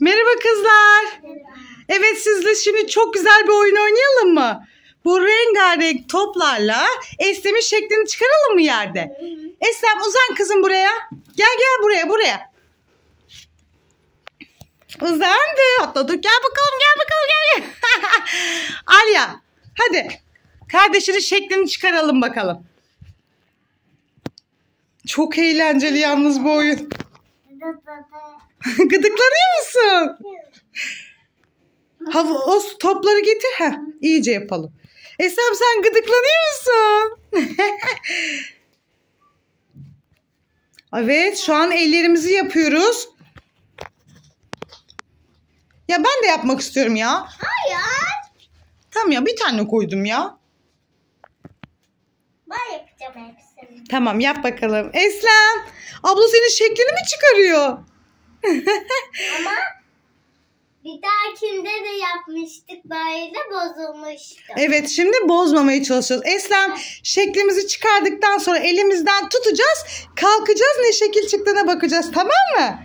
Merhaba kızlar. Evet sizle şimdi çok güzel bir oyun oynayalım mı? Bu rengarenk toplarla Eslem'in şeklini çıkaralım mı yerde? Eslem uzan kızım buraya. Gel gel buraya buraya. Uzandı. Atladık. Gel bakalım gel bakalım gel. Alya hadi. Kardeşinin şeklini çıkaralım bakalım. Çok eğlenceli yalnız bu oyun. Gıdıklanıyor musun? Hava, o topları getir. Heh, iyice yapalım. Esem sen gıdıklanıyor musun? evet şu an ellerimizi yapıyoruz. Ya ben de yapmak istiyorum ya. Hayır. Tamam ya bir tane koydum ya. Ben yapacağım hepsini. Tamam yap bakalım. Eslem abla senin şeklini mi çıkarıyor? Ama bir dahakinde de yapmıştık böyle bozulmuştu. Evet şimdi bozmamaya çalışıyoruz. Eslem şeklimizi çıkardıktan sonra elimizden tutacağız. Kalkacağız ne şekil çıktığına bakacağız tamam mı?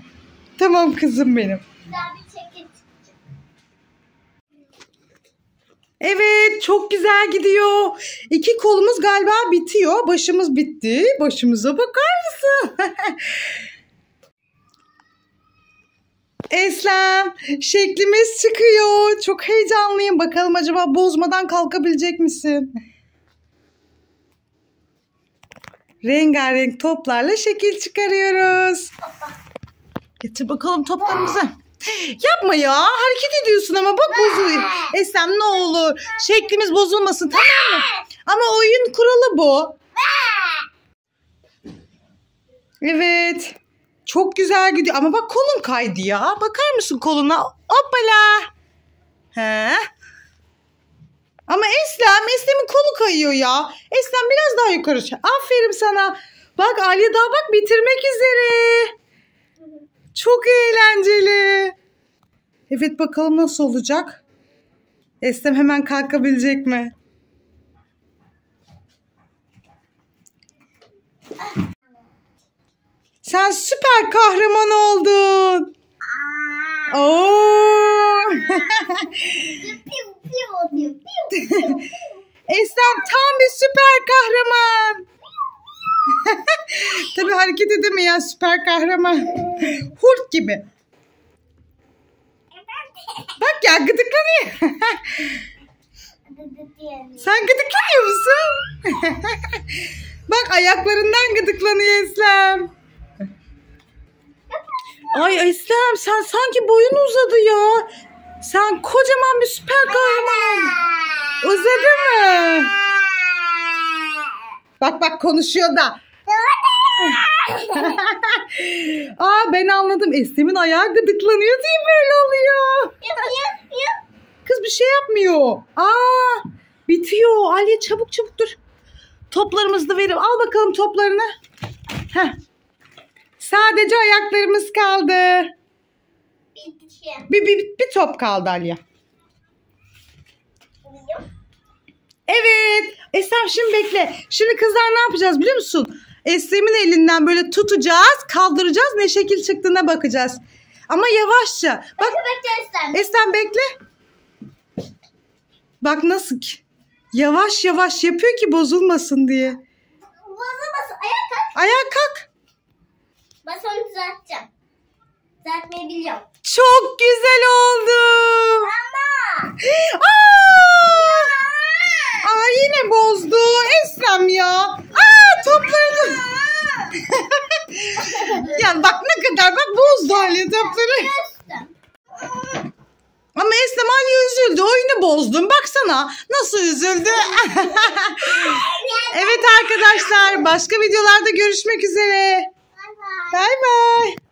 Tamam kızım benim. Güzel bir çekiç. Evet çok güzel gidiyor. İki kolumuz galiba bitiyor. Başımız bitti. Başımıza bakar mısın? Eslem şeklimiz çıkıyor. Çok heyecanlıyım. Bakalım acaba bozmadan kalkabilecek misin? Rengarenk toplarla şekil çıkarıyoruz. Getir bakalım toplarımızı. Yapma ya. Hareket ediyorsun ama bak bozuluyor. Eslem ne olur. Şeklimiz bozulmasın tamam mı? Ama oyun kuralı bu. Evet. Çok güzel gidiyor. Ama bak kolun kaydı ya. Bakar mısın koluna? Hoppala. He. Ama Eslem, Eslem'in kolu kayıyor ya. Eslem biraz daha yukarı. çek. Aferin sana. Bak Alya daha bak bitirmek üzere. Çok eğlenceli. Evet bakalım nasıl olacak. Eslem hemen kalkabilecek mi? Sen süper kahraman oldun. Oo. Piu. Eslem tam bir süper kahraman. Tabii hareket edemeyen süper kahraman. Hulk gibi. Bak ya gıdıklanıyor. Sen gıdıklanıyor musun? Bak ayaklarından gıdıklanıyor Eslem. Ay Eslem sen sanki boyun uzadı ya. Sen kocaman bir süper kahraman. Uzadı mı? Bak bak konuşuyor da. Aa ben anladım. Eslem'in ayağı gıdıklanıyor diye böyle oluyor. Kız bir şey yapmıyor. Aa bitiyor. Aliye çabuk çabuk dur. Toplarımızı da verim. Al bakalım toplarını. Heh. Sadece ayaklarımız kaldı. Bir, bir, bir top kaldı Aliye. Evet. Esem şimdi bekle. Şimdi kızlar ne yapacağız biliyor musun? Eslem'in elinden böyle tutacağız, kaldıracağız. Ne şekil çıktığına bakacağız. Ama yavaşça. Bak Eslem bekle. Bak nasıl ki. Yavaş yavaş yapıyor ki bozulmasın diye. Bozulmasın. Ayağa kalk. Ayağa kalk. Ben sonra düzelteceğim. Düzeltmeyi biliyorum. Çok güzel oldu. Ama. Aa yine bozdu. Eslem ya. Aa toplarını. Ya bak ne kadar bak bozdu Ali topları. Ama Eslem Ali üzüldü. Oyunu bozdun. Baksana nasıl üzüldü. evet arkadaşlar başka videolarda görüşmek üzere. Bay bay.